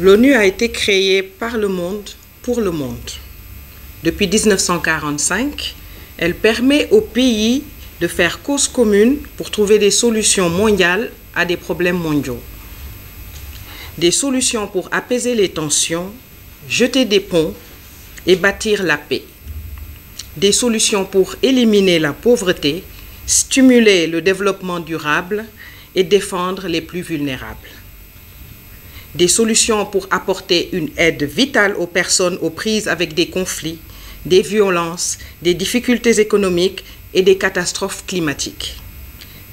L'ONU a été créée par le monde pour le monde. Depuis 1945, elle permet aux pays de faire cause commune pour trouver des solutions mondiales à des problèmes mondiaux. Des solutions pour apaiser les tensions, jeter des ponts et bâtir la paix. Des solutions pour éliminer la pauvreté, stimuler le développement durable et défendre les plus vulnérables. Des solutions pour apporter une aide vitale aux personnes aux prises avec des conflits, des violences, des difficultés économiques et des catastrophes climatiques.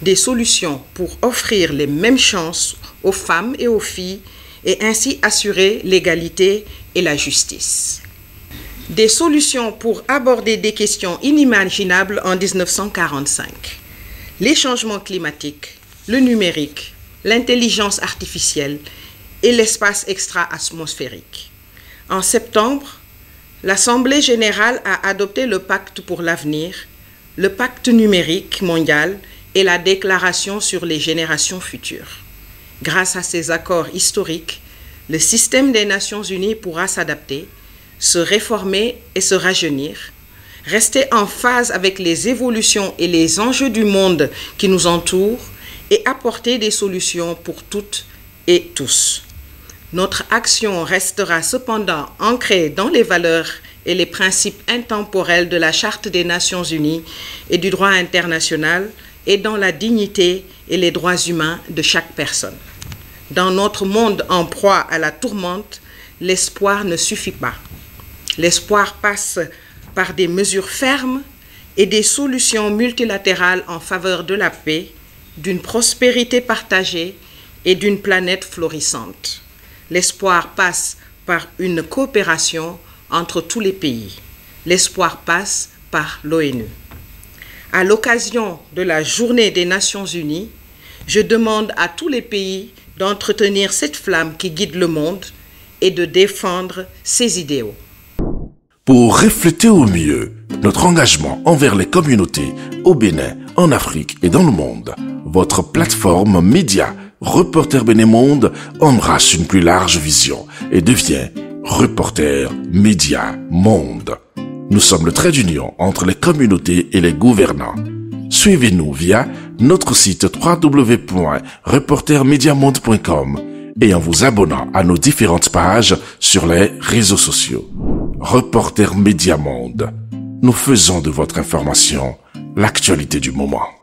Des solutions pour offrir les mêmes chances aux femmes et aux filles et ainsi assurer l'égalité et la justice. Des solutions pour aborder des questions inimaginables en 1945. Les changements climatiques, le numérique, l'intelligence artificielle et l'espace extra-atmosphérique. En septembre, l'Assemblée générale a adopté le pacte pour l'avenir, le pacte numérique mondial et la déclaration sur les générations futures. Grâce à ces accords historiques, le système des Nations Unies pourra s'adapter, se réformer et se rajeunir, rester en phase avec les évolutions et les enjeux du monde qui nous entoure et apporter des solutions pour toutes et tous. Notre action restera cependant ancrée dans les valeurs et les principes intemporels de la Charte des Nations Unies et du droit international et dans la dignité et les droits humains de chaque personne. Dans notre monde en proie à la tourmente, l'espoir ne suffit pas. L'espoir passe par des mesures fermes et des solutions multilatérales en faveur de la paix, d'une prospérité partagée et d'une planète florissante. L'espoir passe par une coopération entre tous les pays. L'espoir passe par l'ONU. À l'occasion de la Journée des Nations Unies, je demande à tous les pays d'entretenir cette flamme qui guide le monde et de défendre ses idéaux. Pour refléter au mieux notre engagement envers les communautés au Bénin, en Afrique et dans le monde, votre plateforme média Reporter Bénémonde embrasse une plus large vision et devient Reporter Média Monde. Nous sommes le trait d'union entre les communautés et les gouvernants. Suivez-nous via notre site www.reportermediamonde.com et en vous abonnant à nos différentes pages sur les réseaux sociaux. Reporter Média Monde. Nous faisons de votre information l'actualité du moment.